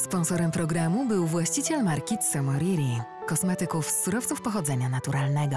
Sponsorem programu był właściciel marki Tsumo Riri, kosmetyków z surowców pochodzenia naturalnego.